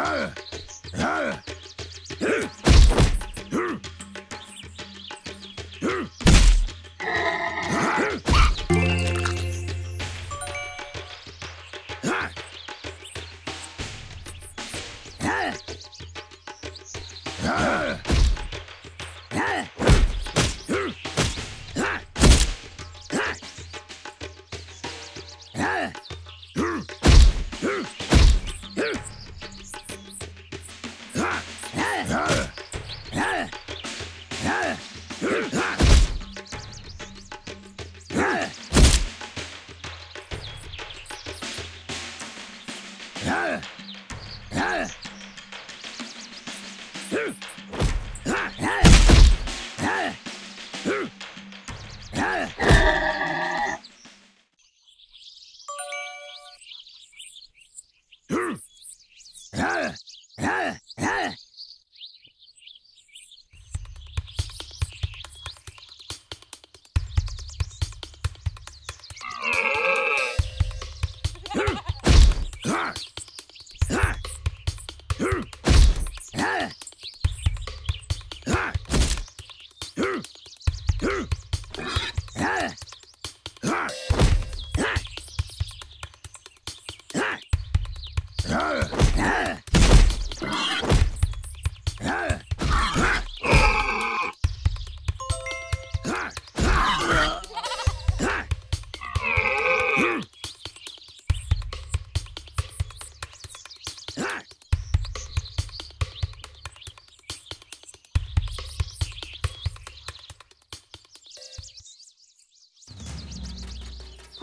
Huh? Huh? Huh.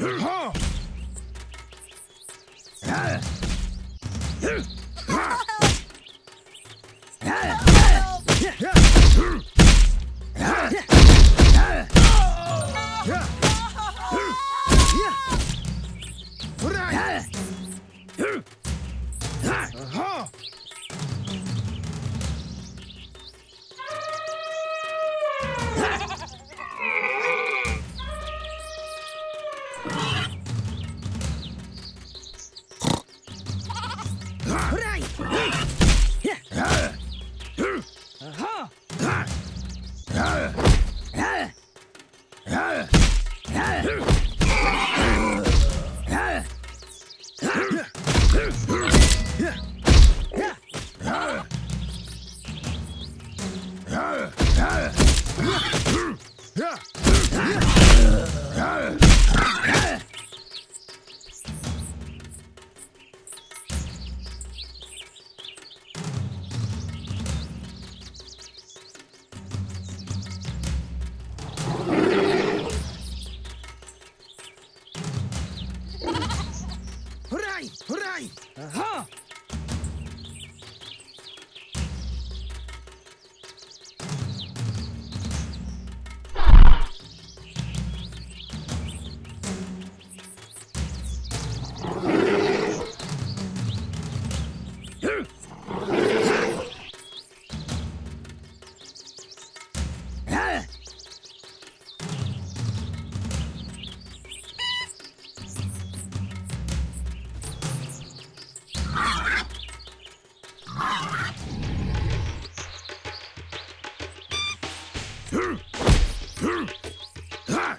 Uh-huh. Huraj! Huraj! Aha! Huh! Ha!